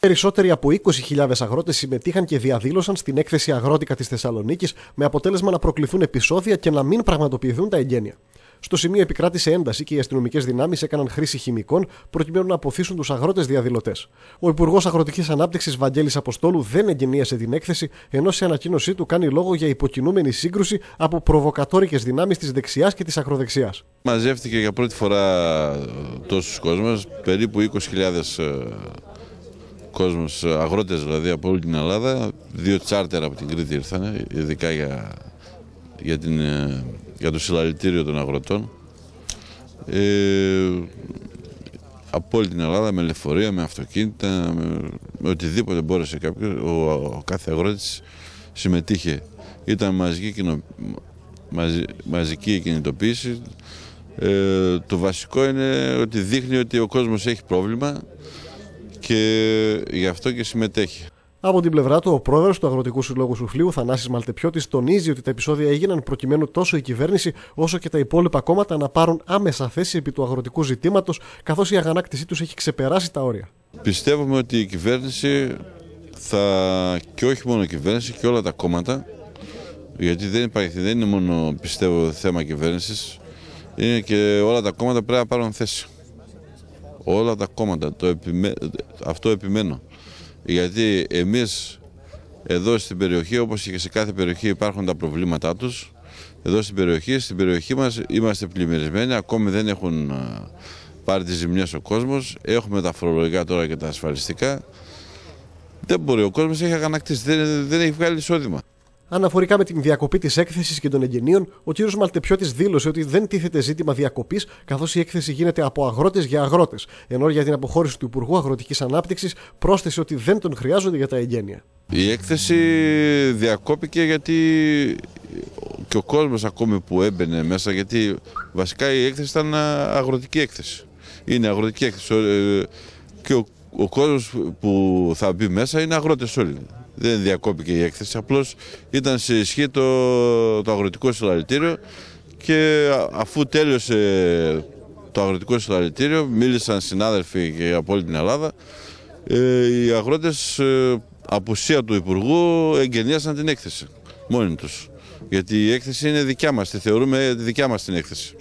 Περισσότεροι από 20.000 αγρότες συμμετείχαν και διαδήλωσαν στην έκθεση Αγρότικα της Θεσσαλονίκης με αποτέλεσμα να προκληθούν επεισόδια και να μην πραγματοποιηθούν τα εγγένεια. Στο σημείο επικράτησε ένταση και οι αστυνομικές δυνάμεις έκαναν χρήση χημικών προκειμένου να αποθήσουν τους αγρότες διαδηλωτές. Ο Υπουργός Αγροτικής Ανάπτυξης Βαγγέλης Αποστόλου δεν εγκαινίασε την έκθεση, ενώ σε ανακοίνωσή του κάνει λόγο για υποκινούμενη σύγκρουση από προβοκατόρικες δυνάμεις της δεξιάς και της ακροδεξιάς. Μαζεύτηκε για πρώτη φορά τόσου κόσμου, περίπου 20.000 κόσμος, αγρότες δηλαδή από όλη την Ελλάδα, δύο τσάρτερ από την Κρήτη ήρθαν, ειδικά για, για, την, ε, για το συλλαλητήριο των αγροτών. Ε, από όλη την Ελλάδα με λεωφορεία, με αυτοκίνητα, με, με οτιδήποτε μπόρεσε κάποιος, ο, ο, κάθε αγρότης συμμετείχε. Ήταν μαζική, κοινο, μαζι, μαζική κινητοποίηση. Ε, το βασικό είναι ότι δείχνει ότι ο κόσμος έχει πρόβλημα, και γι' αυτό και συμμετέχει. Από την πλευρά του, ο πρόεδρος του Αγροτικού Συλλόγου Σουφλίου, Θανάσης Μαλτεπιώτη, τονίζει ότι τα επεισόδια έγιναν προκειμένου τόσο η κυβέρνηση όσο και τα υπόλοιπα κόμματα να πάρουν άμεσα θέση επί του αγροτικού ζητήματος, καθώς η αγανάκτησή τους έχει ξεπεράσει τα όρια. Πιστεύουμε ότι η κυβέρνηση θα. και όχι μόνο η κυβέρνηση και όλα τα κόμματα, γιατί δεν, υπάρχει, δεν είναι μόνο πιστεύω θέμα κυβέρνησης, είναι και όλα τα κόμματα πρέπει να πάρουν θέση όλα τα κόμματα. Το Αυτό επιμένω. Γιατί εμείς εδώ στην περιοχή, όπως και σε κάθε περιοχή υπάρχουν τα προβλήματά τους, εδώ στην περιοχή, στην περιοχή μας είμαστε πλημμυρισμένοι, ακόμη δεν έχουν πάρει τις ζημιές ο κόσμος, έχουμε τα φορολογικά τώρα και τα ασφαλιστικά. Δεν μπορεί, ο κόσμος έχει αγανακτήσει, δεν, δεν έχει βγάλει εισόδημα. Αναφορικά με την διακοπή της έκθεσης και των εγγενείων, ο κ. Μαλτεπιώτης δήλωσε ότι δεν τίθεται ζήτημα διακοπής, καθώς η έκθεση γίνεται από αγρότες για αγρότες. Ενώ για την αποχώρηση του Υπουργού Αγροτικής Ανάπτυξης πρόσθεσε ότι δεν τον χρειάζονται για τα εγγένεια. Η έκθεση διακόπηκε γιατί και ο κόσμος ακόμη που έμπαινε μέσα, γιατί βασικά η έκθεση ήταν αγροτική έκθεση. Είναι αγροτική έκθεση. Ε, και ο, ο κόσμος που θα μπει μέσα είναι αγρότες όλοι δεν διακόπηκε η έκθεση, απλώς ήταν σε ισχύ το, το αγροτικό συλλαλητήριο και αφού τέλειωσε το αγροτικό συλλαλητήριο, μίλησαν συνάδελφοι και από όλη την Ελλάδα, ε, οι αγρότες ε, απουσία του Υπουργού εγγενίασαν την έκθεση μόνοι τους. Γιατί η έκθεση είναι δικιά μας, τη θεωρούμε δικιά μας την έκθεση.